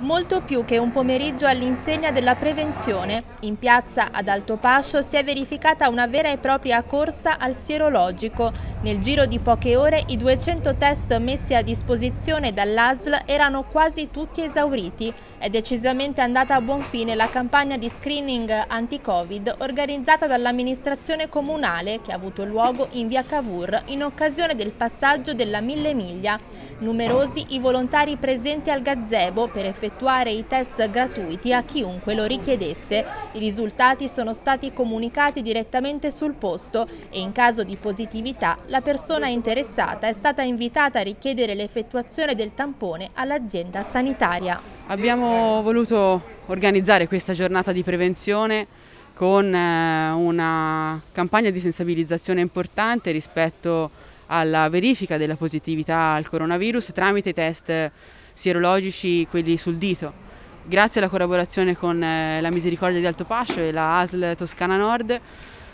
Molto più che un pomeriggio all'insegna della prevenzione, in piazza ad Altopascio si è verificata una vera e propria corsa al sierologico. Nel giro di poche ore i 200 test messi a disposizione dall'ASL erano quasi tutti esauriti. È decisamente andata a buon fine la campagna di screening anti-Covid organizzata dall'amministrazione comunale che ha avuto luogo in via Cavour in occasione del passaggio della Mille Miglia. Numerosi i volontari presenti al gazebo per effettuare i test gratuiti a chiunque lo richiedesse. I risultati sono stati comunicati direttamente sul posto e in caso di positività la persona interessata è stata invitata a richiedere l'effettuazione del tampone all'azienda sanitaria. Abbiamo voluto organizzare questa giornata di prevenzione con eh, una campagna di sensibilizzazione importante rispetto alla verifica della positività al coronavirus tramite test sierologici, quelli sul dito. Grazie alla collaborazione con eh, la Misericordia di Alto Pascio e la ASL Toscana Nord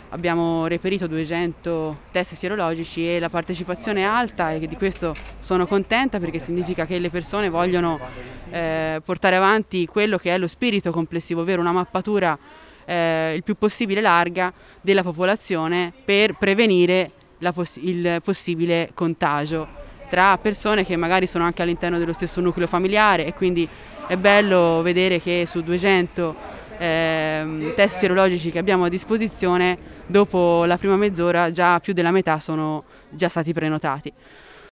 abbiamo reperito 200 test sierologici e la partecipazione è alta e di questo sono contenta perché significa che le persone vogliono eh, portare avanti quello che è lo spirito complessivo, ovvero una mappatura eh, il più possibile larga della popolazione per prevenire poss il possibile contagio tra persone che magari sono anche all'interno dello stesso nucleo familiare e quindi è bello vedere che su 200 eh, test sierologici che abbiamo a disposizione dopo la prima mezz'ora già più della metà sono già stati prenotati.